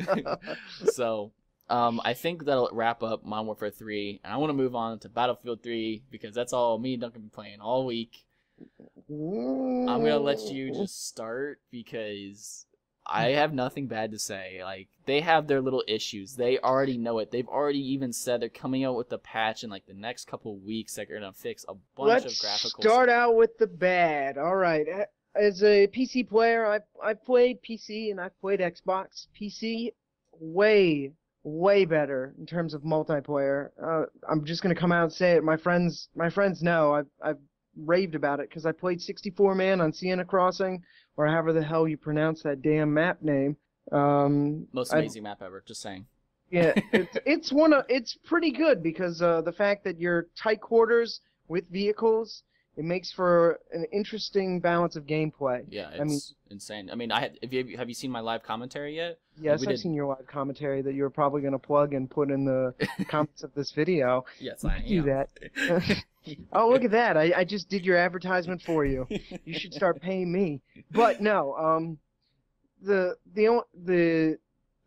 [SPEAKER 1] [laughs] so, um, I think that'll wrap up Modern Warfare 3, and I want to move on to Battlefield 3 because that's all me and Duncan been playing all week. I'm gonna let you just start because I have nothing bad to say. Like they have their little issues. They already know it. They've already even said they're coming out with a patch in like the next couple weeks that are gonna fix a bunch
[SPEAKER 2] Let's
[SPEAKER 1] of graphical.
[SPEAKER 2] start out with the bad. All right. As a PC player, I've I've played PC and I've played Xbox. PC, way way better in terms of multiplayer. Uh, I'm just gonna come out and say it. My friends my friends know. I've I've raved about it because I played 64 man on Sienna Crossing or however the hell you pronounce that damn map name. Um,
[SPEAKER 1] Most
[SPEAKER 2] I-
[SPEAKER 1] amazing map ever. Just saying.
[SPEAKER 2] yeah, [laughs] it's it's one of it's pretty good because uh, the fact that you're tight quarters with vehicles, it makes for an interesting balance of gameplay.
[SPEAKER 1] Yeah, it's
[SPEAKER 2] I mean-
[SPEAKER 1] insane. I mean, I had, have you have you seen my live commentary yet?
[SPEAKER 2] Yes,
[SPEAKER 1] We
[SPEAKER 2] I've
[SPEAKER 1] did-
[SPEAKER 2] seen your live commentary that you're probably going to plug and put in the [laughs] comments of this video.
[SPEAKER 1] Yes, I
[SPEAKER 2] can do that. [laughs] [laughs] oh, look at that! I, I just did your advertisement for you. You should start paying me. But no, um, the the the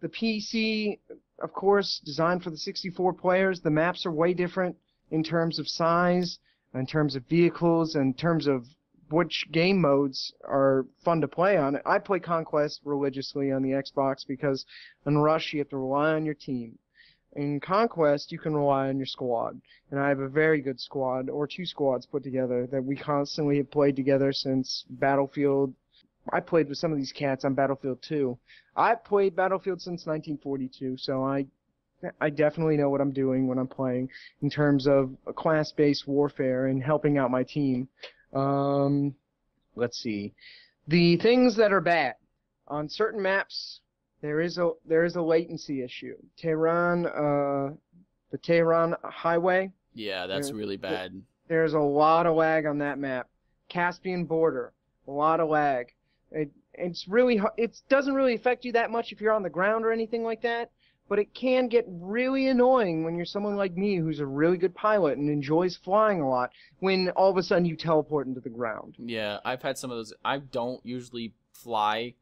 [SPEAKER 2] the PC, of course, designed for the 64 players. The maps are way different in terms of size, in terms of vehicles, in terms of which game modes are fun to play on. I play Conquest religiously on the Xbox because in Rush you have to rely on your team. In Conquest, you can rely on your squad, and I have a very good squad, or two squads put together, that we constantly have played together since Battlefield. I played with some of these cats on Battlefield 2. I've played Battlefield since 1942, so I, I definitely know what I'm doing when I'm playing in terms of class-based warfare and helping out my team. Um, let's see, the things that are bad on certain maps. There is a there is a latency issue. Tehran, uh, the Tehran highway.
[SPEAKER 1] yeah, that's
[SPEAKER 2] Yeah.
[SPEAKER 1] really bad.
[SPEAKER 2] There's a lot of lag on that map. Caspian border, a lot of lag. It it's really it doesn't really affect you that much if you're on the ground or anything like that, but it can get really annoying when you're someone like me who's a really good pilot and enjoys flying a lot. When all of a sudden you teleport into the ground.
[SPEAKER 1] Yeah, I've had some of those. I don't usually fly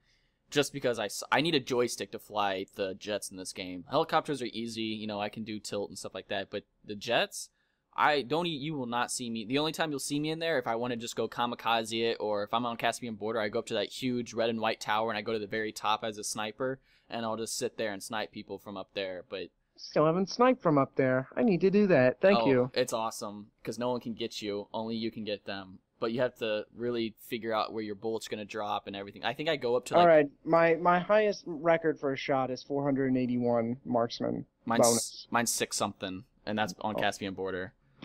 [SPEAKER 1] just because I, I need a joystick to fly the jets in this game. Helicopters are easy, you know, I can do tilt and stuff like that, but the jets, I don't you will not see me. The only time you'll see me in there if I want to just go kamikaze it or if I'm on Caspian border, I go up to that huge red and white tower and I go to the very top as a sniper and I'll just sit there and snipe people from up there, but
[SPEAKER 2] Still haven't sniped from up there. I need to do that. Thank
[SPEAKER 1] Oh,
[SPEAKER 2] you.
[SPEAKER 1] It's awesome because no one can get you. Only you can get them. But you have to really figure out where your bullet's gonna drop and everything. I think I go up to like
[SPEAKER 2] All right, my my highest record for a shot is 481 marksman.
[SPEAKER 1] mine's
[SPEAKER 2] bonus.
[SPEAKER 1] mine's six something, and that's on
[SPEAKER 2] Oh.
[SPEAKER 1] Caspian border. [laughs]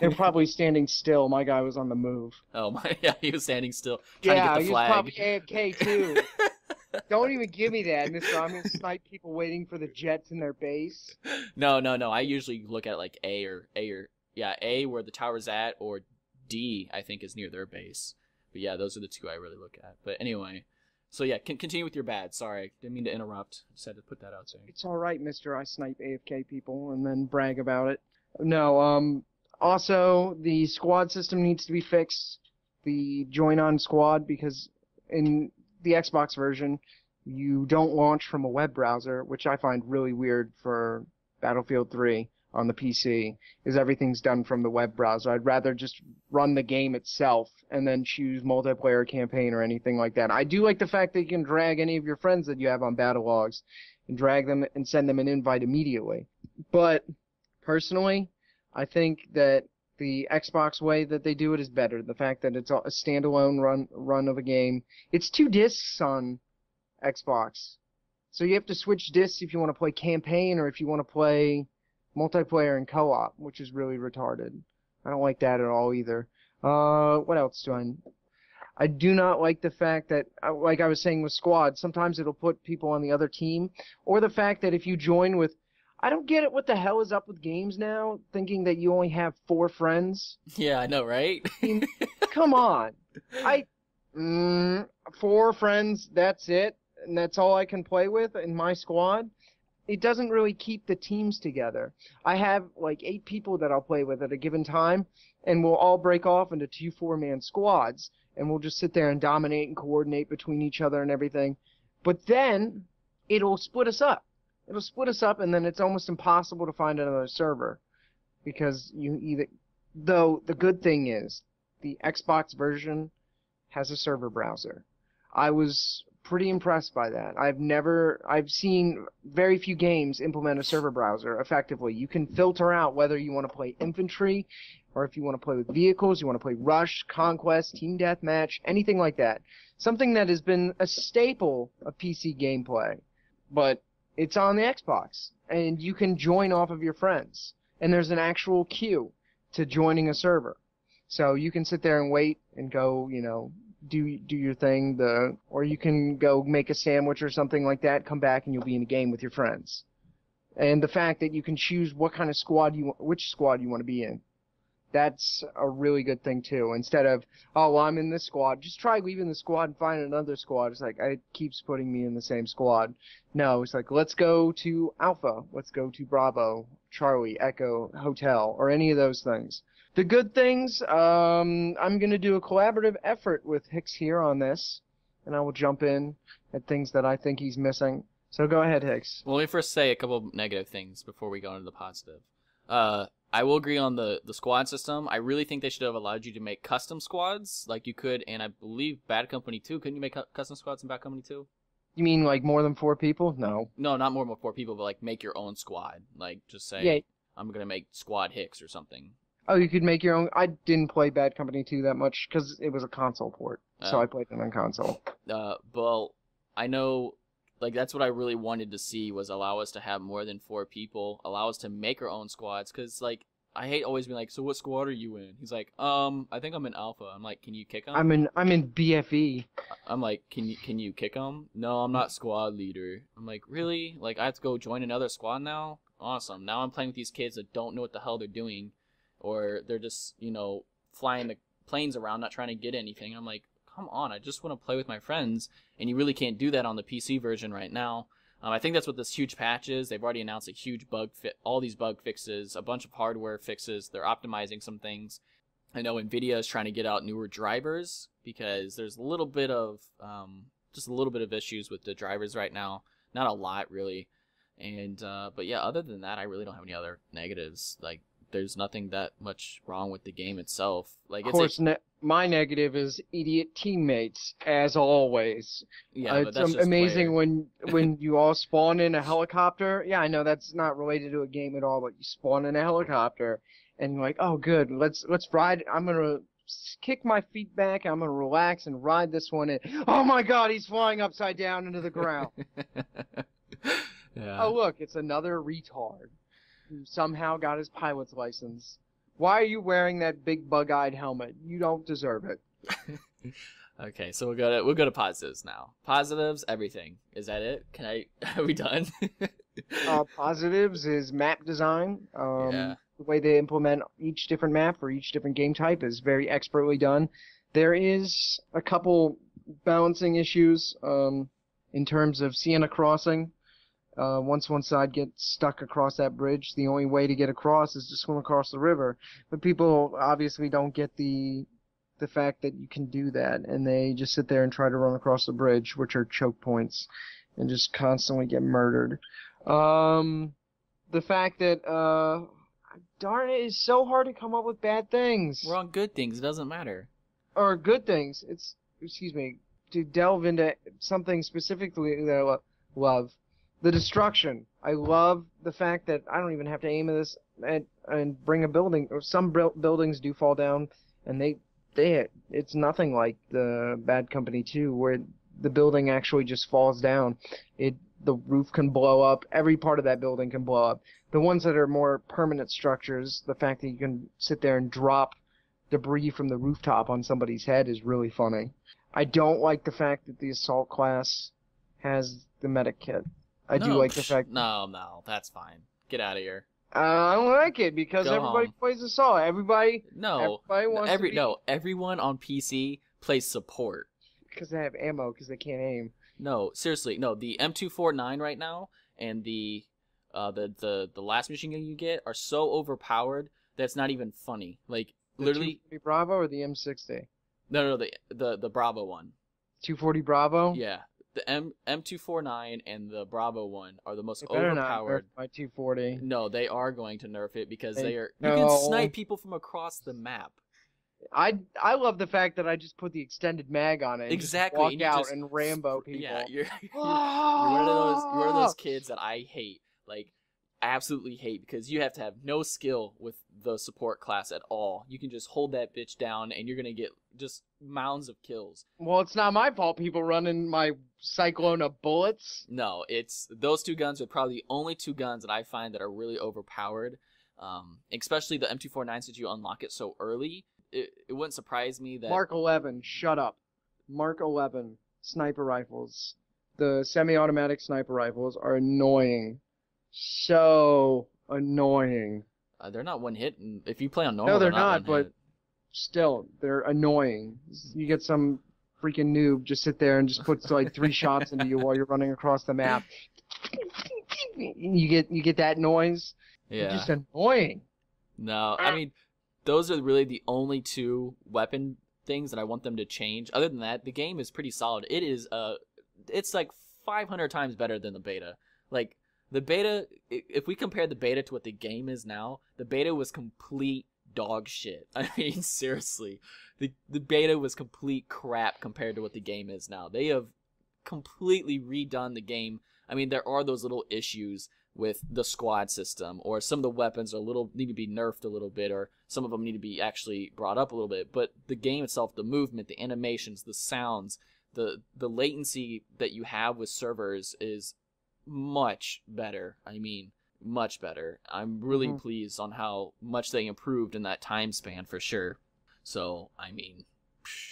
[SPEAKER 2] They're probably standing still. My guy was on the move.
[SPEAKER 1] oh my! [laughs] Yeah, he was standing still trying
[SPEAKER 2] yeah,
[SPEAKER 1] to get
[SPEAKER 2] he
[SPEAKER 1] the
[SPEAKER 2] was
[SPEAKER 1] flag.
[SPEAKER 2] probably AFK too. [laughs] Don't even give me that, Mister. I'm gonna snipe people waiting for the jets in their base.
[SPEAKER 1] No, no, no. I usually look at like A or A or yeah A where the tower's at, or D I think is near their base. But yeah, those are the two I really look at. But anyway, so yeah, con- continue with your bad. Sorry, didn't mean to interrupt. Just had to put that out there.
[SPEAKER 2] It's all right, Mister. I snipe AFK people and then brag about it. No, um. Also, the squad system needs to be fixed. The join on squad because in the Xbox version, you don't launch from a web browser, which I find really weird for Battlefield 3 on the PC. Is everything's done from the web browser? I'd rather just run the game itself and then choose multiplayer campaign or anything like that. I do like the fact that you can drag any of your friends that you have on battle logs and drag them and send them an invite immediately. But personally, I think that the Xbox way that they do it is better. The fact that it's a standalone run run of a game. It's two discs on Xbox, so you have to switch discs if you want to play campaign or if you want to play multiplayer and co-op, which is really retarded. I don't like that at all either. Uh, what else do I? I do not like the fact that, uh, like I was saying with squad, sometimes it'll put people on the other team, or the fact that if you join with, I don't get it. What the hell is up with games now? Thinking that you only have four friends.
[SPEAKER 1] Yeah, I know, right?
[SPEAKER 2] Come on, [laughs] I, mm, four friends. That's it, and that's all I can play with in my squad. It doesn't really keep the teams together. I have like eight people that I'll play with at a given time, and we'll all break off into two four-man squads, and we'll just sit there and dominate and coordinate between each other and everything. But then it'll split us up. It'll split us up, and then it's almost impossible to find another server because you either. Though the good thing is, the Xbox version has a server browser. I was pretty impressed by that. I've never, I've seen very few games implement a server browser effectively. You can filter out whether you want to play infantry, or if you want to play with vehicles, you want to play Rush, Conquest, Team Deathmatch, anything like that. Something that has been a staple of PC gameplay, but it's on the Xbox, and you can join off of your friends, and there's an actual queue to joining a server. So you can sit there and wait and go, you know, do do your thing. The or you can go make a sandwich or something like that. Come back and you'll be in a game with your friends. And the fact that you can choose what kind of squad you which squad you want to be in. That's a really good thing too. Instead of oh well, I'm in this squad, just try leaving the squad and find another squad. It's like it keeps putting me in the same squad. No, it's like let's go to Alpha, let's go to Bravo, Charlie, Echo, Hotel, or any of those things. The good things, um, I'm going to do a collaborative effort with Hicks here on this, and I will jump in at things that I think he's missing. So go ahead, Hicks.
[SPEAKER 1] Well, let me first say a couple of negative things before we go into the positive. Uh, I will agree on the, the squad system. I really think they should have allowed you to make custom squads like you could, and I believe Bad Company 2. Couldn't you make cu- custom squads in Bad Company 2?
[SPEAKER 2] You mean like more than four people? No.
[SPEAKER 1] No, not more than four people, but like make your own squad. Like just say,
[SPEAKER 2] Yeah.
[SPEAKER 1] I'm gonna make Squad Hicks or something.
[SPEAKER 2] Oh, you could make your own. I didn't play Bad Company 2 that much because it was a console port, so
[SPEAKER 1] Oh.
[SPEAKER 2] I played it on console.
[SPEAKER 1] Uh, well, I know, like that's what I really wanted to see was allow us to have more than four people, allow us to make our own squads, because like I hate always being like, so what squad are you in? He's like, um, I think I'm in Alpha. I'm like, can you kick him?
[SPEAKER 2] I'm in. I'm in BFE.
[SPEAKER 1] I'm like, can you can you kick him? No, I'm not squad leader. I'm like, really? Like I have to go join another squad now? Awesome. Now I'm playing with these kids that don't know what the hell they're doing, or they're just you know flying the planes around, not trying to get anything. I'm like, come on, I just want to play with my friends, and you really can't do that on the PC version right now. Um, I think that's what this huge patch is. They've already announced a huge bug fit, all these bug fixes, a bunch of hardware fixes. They're optimizing some things. I know Nvidia is trying to get out newer drivers because there's a little bit of um, just a little bit of issues with the drivers right now. Not a lot really, and uh, but yeah, other than that, I really don't have any other negatives. Like there's nothing that much wrong with the game itself. Like
[SPEAKER 2] Of
[SPEAKER 1] it's a-
[SPEAKER 2] course, ne- my negative is idiot teammates, as always.
[SPEAKER 1] yeah,
[SPEAKER 2] Uh,
[SPEAKER 1] but
[SPEAKER 2] it's
[SPEAKER 1] that's
[SPEAKER 2] um,
[SPEAKER 1] just
[SPEAKER 2] amazing
[SPEAKER 1] player.
[SPEAKER 2] when [laughs] when you all spawn in a helicopter. Yeah, I know that's not related to a game at all, but you spawn in a helicopter, and you're like, oh, good, let's let's ride. I'm gonna kick my feet back. I'm gonna relax and ride this one in. Oh my God, he's flying upside down into the ground. [laughs]
[SPEAKER 1] yeah.
[SPEAKER 2] oh look, it's another retard who somehow got his pilot's license. Why are you wearing that big bug-eyed helmet? You don't deserve it. [laughs]
[SPEAKER 1] Okay, so we'll go to we'll go to positives now. Positives, everything. Is that it? Can I? [laughs] Are we done?
[SPEAKER 2] uh, positives is map design. Um,
[SPEAKER 1] Yeah.
[SPEAKER 2] The way they implement each different map for each different game type is very expertly done. There is a couple balancing issues um, in terms of Sienna Crossing. Uh, once one side gets stuck across that bridge, the only way to get across is to swim across the river. But people obviously don't get the the fact that you can do that, and they just sit there and try to run across the bridge, which are choke points, and just constantly get murdered. Um, the fact that uh, darn it, it's so hard to come up with bad things
[SPEAKER 1] We're on good things. It doesn't matter.
[SPEAKER 2] or good things. It's excuse me to delve into something specifically that I love. The destruction. I love the fact that I don't even have to aim at this and and bring a building. Or some buildings do fall down, and they they it's nothing like the Bad Company 2 where the building actually just falls down. It the roof can blow up. Every part of that building can blow up. The ones that are more permanent structures, the fact that you can sit there and drop debris from the rooftop on somebody's head is really funny. I don't like the fact that the assault class has the medic kit. I do
[SPEAKER 1] No,
[SPEAKER 2] like the
[SPEAKER 1] psh,
[SPEAKER 2] fact.
[SPEAKER 1] No, no, that's fine. Get out of here.
[SPEAKER 2] Uh, I don't like it because
[SPEAKER 1] Go
[SPEAKER 2] everybody
[SPEAKER 1] home.
[SPEAKER 2] plays assault. Everybody,
[SPEAKER 1] No,
[SPEAKER 2] everybody wants
[SPEAKER 1] every
[SPEAKER 2] to be
[SPEAKER 1] no, everyone on PC plays support.
[SPEAKER 2] because they have ammo because they can't aim.
[SPEAKER 1] No, seriously, no. The M249 right now and the uh the the the last machine gun you get are so overpowered that it's not even funny. Like
[SPEAKER 2] The
[SPEAKER 1] literally,
[SPEAKER 2] Bravo or the M60.
[SPEAKER 1] no, no, the the the Bravo one.
[SPEAKER 2] 240 Bravo.
[SPEAKER 1] Yeah, the M M249 and the Bravo one are the most
[SPEAKER 2] They better not nerf
[SPEAKER 1] overpowered.
[SPEAKER 2] my 240.
[SPEAKER 1] No, they are going to nerf it because
[SPEAKER 2] They-
[SPEAKER 1] they are. You can snipe people from across the map.
[SPEAKER 2] I I love the fact that I just put the extended mag on it.
[SPEAKER 1] Exactly,
[SPEAKER 2] walk
[SPEAKER 1] and
[SPEAKER 2] out
[SPEAKER 1] just
[SPEAKER 2] and Rambo people.
[SPEAKER 1] Yeah, you're, you're, [laughs] you're one of those you're one of
[SPEAKER 2] Ah!
[SPEAKER 1] those kids that I hate. Like absolutely hate because you have to have no skill with the support class at all. You can just hold that bitch down and you're gonna get just mounds of kills.
[SPEAKER 2] Well, it's not my fault. People running my cyclone of bullets.
[SPEAKER 1] No, it's those two guns are probably the only two guns that I find that are really overpowered. Um, especially the M249 since you unlock it so early. It, it wouldn't surprise me that
[SPEAKER 2] Mark 11, shut up. Mark 11 sniper rifles. The semi-automatic sniper rifles are annoying. So annoying.
[SPEAKER 1] uh, they're not one hit. If you play on normal, no,
[SPEAKER 2] they're
[SPEAKER 1] not,
[SPEAKER 2] not, but-
[SPEAKER 1] hit.
[SPEAKER 2] Still, they're annoying. You get some freaking noob just sit there and just puts like three [laughs] shots into you while you're running across the map. You get you get that noise.
[SPEAKER 1] yeah.
[SPEAKER 2] Just annoying.
[SPEAKER 1] No, I mean, those are really the only two weapon things that I want them to change. Other than that, the game is pretty solid. It is uh, it's like 500 times better than the beta. Like the beta, if we compare the beta to what the game is now, the beta was complete dog shit. [laughs] I mean, seriously, the the beta was complete crap compared to what the game is now. They have completely redone the game. I mean, there are those little issues with the squad system, or some of the weapons are a little need to be nerfed a little bit, or some of them need to be actually brought up a little bit. But the game itself, the movement, the animations, the sounds, the the latency that you have with servers is much better. I mean, much better. I'm really
[SPEAKER 2] Mhm.
[SPEAKER 1] pleased on how much they improved in that time span for sure. So, I mean,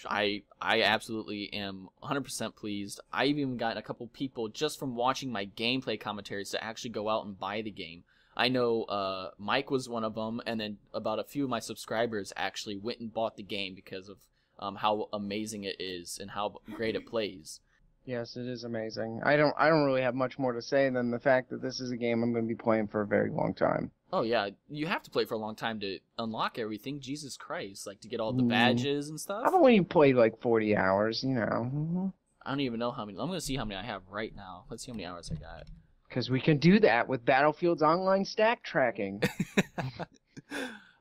[SPEAKER 1] I I absolutely am 100% pleased. I've even gotten a couple people just from watching my gameplay commentaries to actually go out and buy the game. I know uh, Mike was one of them, and then about a few of my subscribers actually went and bought the game because of um, how amazing it is and how great it plays.
[SPEAKER 2] Yes, it is amazing. I don't I don't really have much more to say than the fact that this is a game I'm going to be playing for a very long time.
[SPEAKER 1] Oh yeah, you have to play for a long time to unlock everything. Jesus Christ, like to get all the
[SPEAKER 2] Mm.
[SPEAKER 1] badges and stuff.
[SPEAKER 2] I've only played like 40 hours, you know,
[SPEAKER 1] I don't even know how many. I'm gonna see how many I have right now. Let's see how many hours I got.
[SPEAKER 2] because we can do that with Battlefield's online stack tracking. [laughs]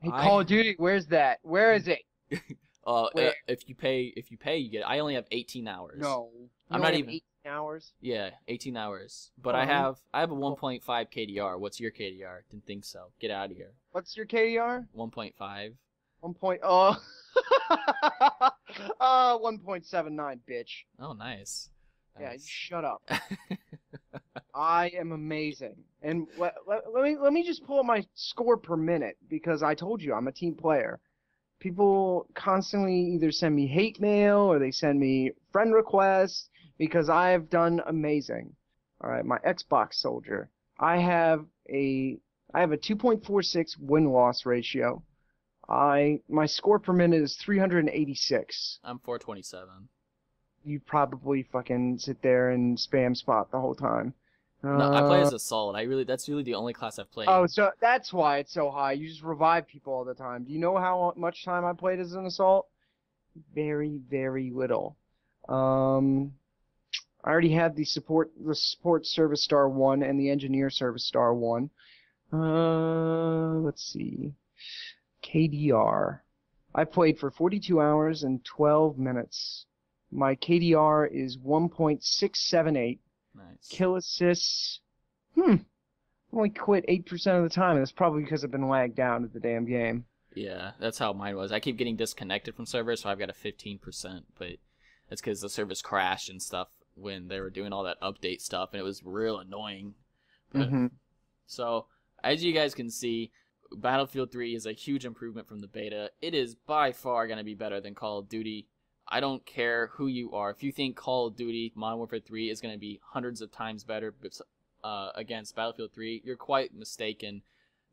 [SPEAKER 2] Hey,
[SPEAKER 1] I-
[SPEAKER 2] Call of Duty, where's that? Where is it? [laughs]
[SPEAKER 1] Uh,
[SPEAKER 2] Where?
[SPEAKER 1] uh, if you pay, if you pay, you get. I only have 18 hours.
[SPEAKER 2] No, You
[SPEAKER 1] I'm not even-
[SPEAKER 2] 18 hours.
[SPEAKER 1] Yeah, 18 hours. But I have, I have a 1.5 KDR. What's your KDR? Didn't think so. Get out of here.
[SPEAKER 2] What's your KDR?
[SPEAKER 1] 1.5.
[SPEAKER 2] One point. Oh, [laughs] uh, 1.79, bitch.
[SPEAKER 1] Oh, nice.
[SPEAKER 2] Yeah, you shut up. [laughs] I am amazing. And let, let, let me let me just pull up my score per minute because I told you I'm a team player. People constantly either send me hate mail or they send me friend requests because I've done amazing. All right, my Xbox soldier. I have a I have a 2.46 win loss ratio. I my score per minute is 386
[SPEAKER 1] I'm 427.
[SPEAKER 2] you probably fucking sit there and spam spot the whole time.
[SPEAKER 1] No, I play as a solid. I really, that's really the only class I've played.
[SPEAKER 2] Oh, so that's why it's so high. You just revive people all the time. Do you know how much time I played as an assault? Very, very little. Um, I already had the support, the support service star one and the engineer service star one. Uh, let's see. KDR. I played for 42 hours and 12 minutes. My KDR is 1.678.
[SPEAKER 1] nice.
[SPEAKER 2] Kill assists. Hmm. I only quit 8% of the time, and that's probably because I've been lagged down at the damn game.
[SPEAKER 1] Yeah, that's how mine was. I keep getting disconnected from servers, so I've got a 15%, but that's because the servers crashed and stuff when they were doing all that update stuff, and it was real annoying. But-
[SPEAKER 2] hmm
[SPEAKER 1] So, as you guys can see, Battlefield 3 is a huge improvement from the beta. It is by far going to be better than Call of Duty. I don't care who you are. If you think Call of Duty Modern Warfare 3 is going to be hundreds of times better uh, against Battlefield 3, you're quite mistaken.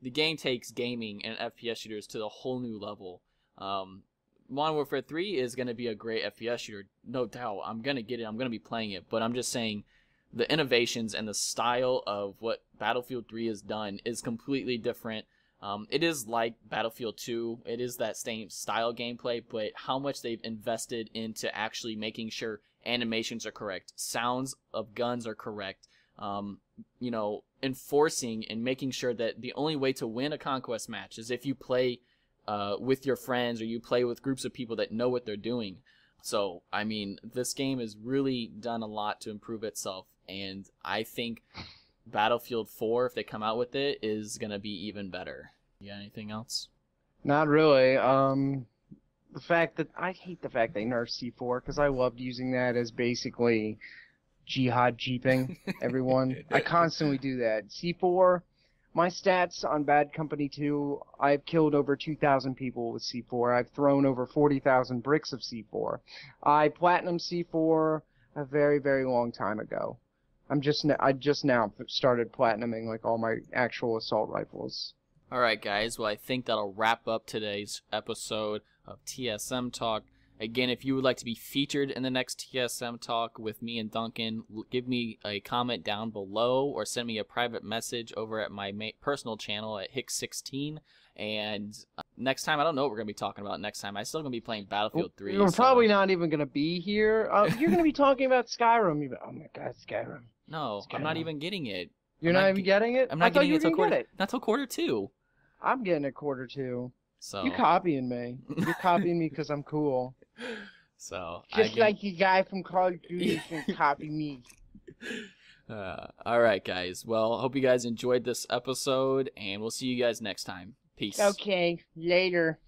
[SPEAKER 1] The game takes gaming and FPS shooters to a whole new level. Um, Modern Warfare 3 is going to be a great FPS shooter, no doubt. I'm going to get it. I'm going to be playing it, but I'm just saying the innovations and the style of what Battlefield 3 has done is completely different. Um, it is like Battlefield 2. It is that same style gameplay, but how much they've invested into actually making sure animations are correct, sounds of guns are correct, um, you know, enforcing and making sure that the only way to win a conquest match is if you play uh, with your friends or you play with groups of people that know what they're doing. So, I mean, this game has really done a lot to improve itself, and I think Battlefield 4, if they come out with it, is going to be even better. You got anything else?
[SPEAKER 2] Not really. Um, the fact that I hate the fact they nerfed C4 because I loved using that as basically jihad jeeping [laughs] everyone. I constantly do that. C4, my stats on Bad Company 2, I've killed over 2,000 people with C4. I've thrown over 40,000 bricks of C4. I platinum C4 a very, very long time ago. I'm just I just now started platinuming like all my actual assault rifles.
[SPEAKER 1] All right, guys. Well, I think that'll wrap up today's episode of TSM Talk. Again, if you would like to be featured in the next TSM talk with me and Duncan, give me a comment down below or send me a private message over at my personal channel at Hicks16. And uh, next time, I don't know what we're going to be talking about next time. I'm still going to be playing Battlefield 3.
[SPEAKER 2] We're
[SPEAKER 1] so.
[SPEAKER 2] probably not even going to be here. Uh, you're going to be [laughs] talking about Skyrim. You're, oh my god, Skyrim.
[SPEAKER 1] No, Skyrim. I'm not even getting it.
[SPEAKER 2] You're not, not, even getting it?
[SPEAKER 1] I'm not
[SPEAKER 2] I
[SPEAKER 1] getting
[SPEAKER 2] it
[SPEAKER 1] until quarter, it. not till quarter two.
[SPEAKER 2] I'm getting a quarter two.
[SPEAKER 1] So
[SPEAKER 2] you copying me? You're copying me [laughs] because I'm cool.
[SPEAKER 1] So
[SPEAKER 2] just like the guy from Call of Duty can copy me. [laughs]
[SPEAKER 1] Uh, all right, guys. Well, hope you guys enjoyed this episode, and we'll see you guys next time. Peace.
[SPEAKER 2] Okay, later.